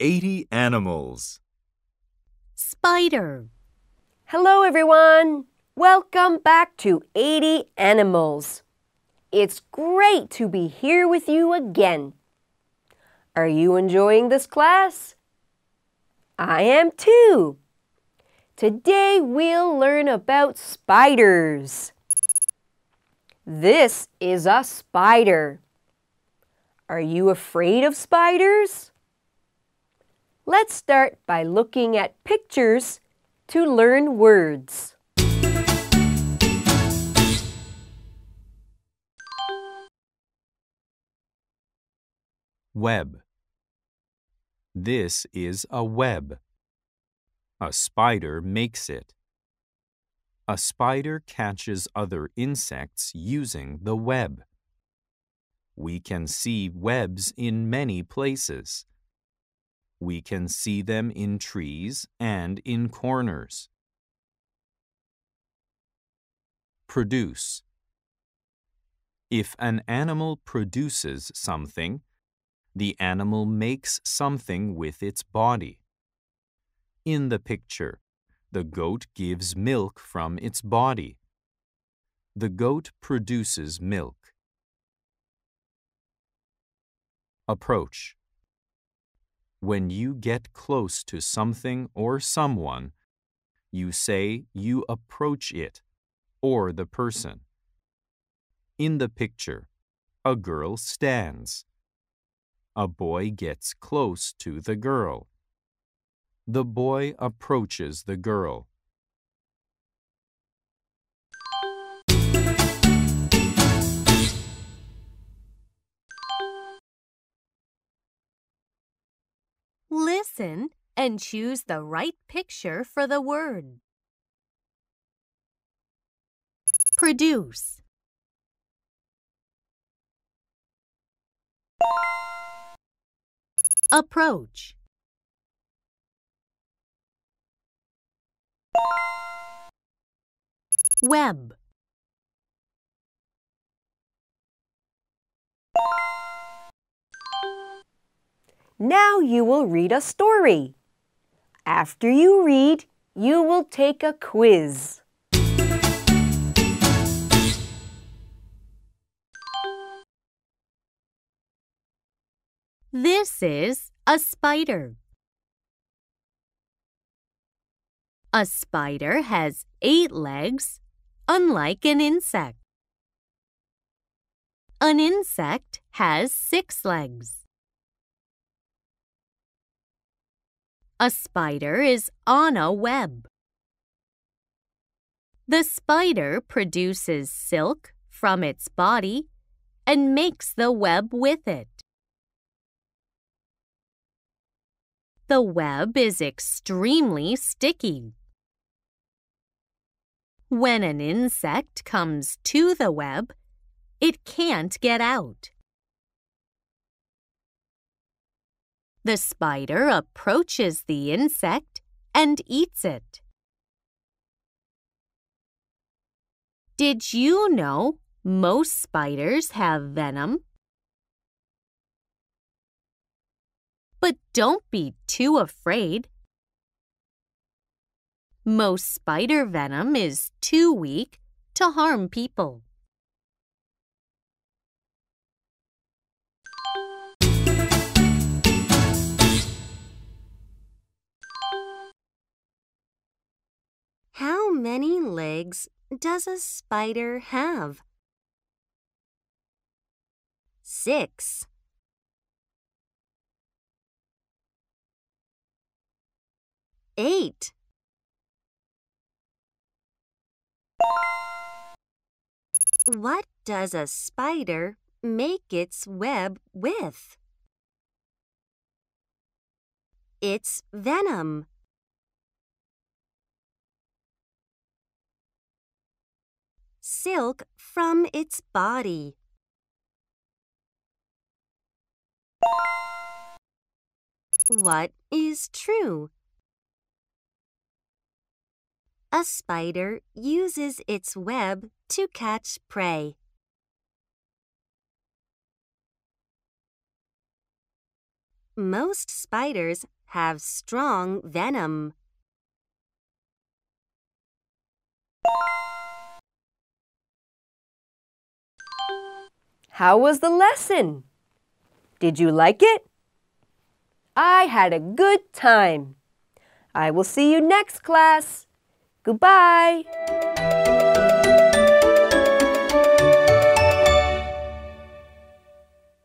80 animals. Spider. Hello, everyone. Welcome back to 80 Animals. It's great to be here with you again. Are you enjoying this class? I am too. Today we'll learn about spiders. This is a spider. Are you afraid of spiders? Let's start by looking at pictures to learn words. Web. This is a web. A spider makes it. A spider catches other insects using the web. We can see webs in many places. We can see them in trees and in corners. Produce. If an animal produces something, the animal makes something with its body. In the picture, the goat gives milk from its body. The goat produces milk. Approach. When you get close to something or someone, you say you approach it or the person. In the picture, a girl stands. A boy gets close to the girl. The boy approaches the girl. Listen and choose the right picture for the word. Produce. Approach. Web. Now you will read a story. After you read, you will take a quiz. This is a spider. A spider has eight legs, unlike an insect. An insect has six legs. A spider is on a web. The spider produces silk from its body and makes the web with it. The web is extremely sticky. When an insect comes to the web, it can't get out. The spider approaches the insect and eats it. Did you know most spiders have venom? But don't be too afraid. Most spider venom is too weak to harm people. How many legs does a spider have? Six. Eight. What does a spider make its web with? It's venom. Silk from its body. What is true? A spider uses its web to catch prey. Most spiders have strong venom. How was the lesson? Did you like it? I had a good time. I will see you next class. Goodbye.